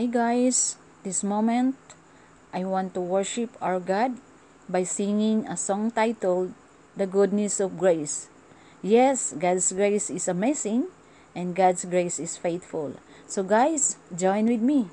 Hi guys, this moment I want to worship our God by singing a song titled The Goodness of Grace. Yes, God's grace is amazing and God's grace is faithful. So guys, join with me.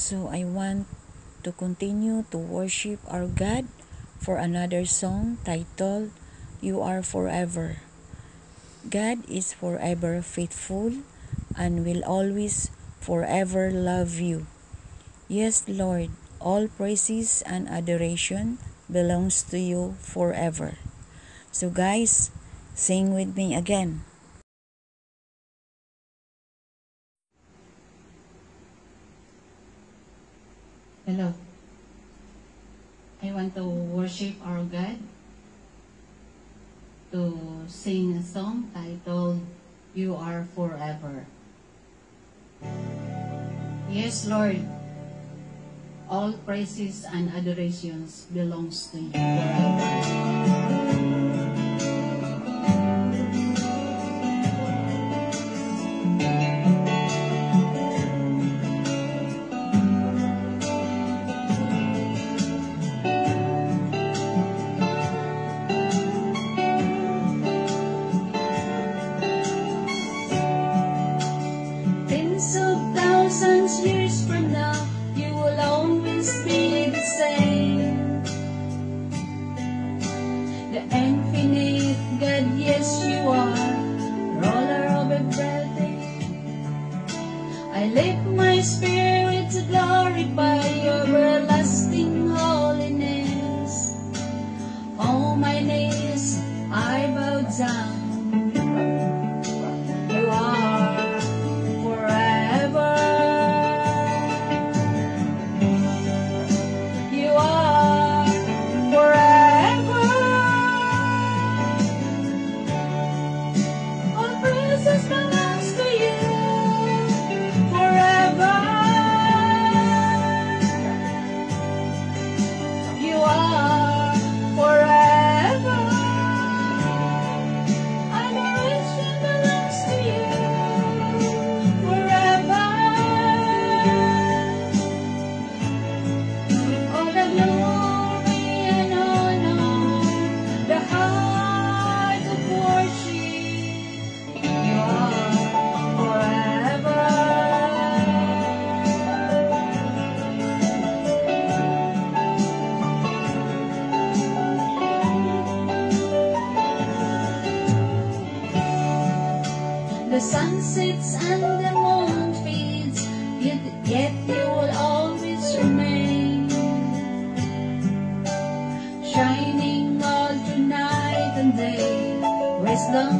So I want to continue to worship our God for another song titled You Are Forever. God is forever faithful and will always forever love you. Yes, Lord, all praises and adoration belongs to you forever. So guys, sing with me again. Hello. I want to worship our God, to sing a song titled You Are Forever. Yes, Lord, all praises and adorations belongs to you forever. down. the sun sets and the moon fades, yet, yet you will always remain. Shining all through night and day, restless.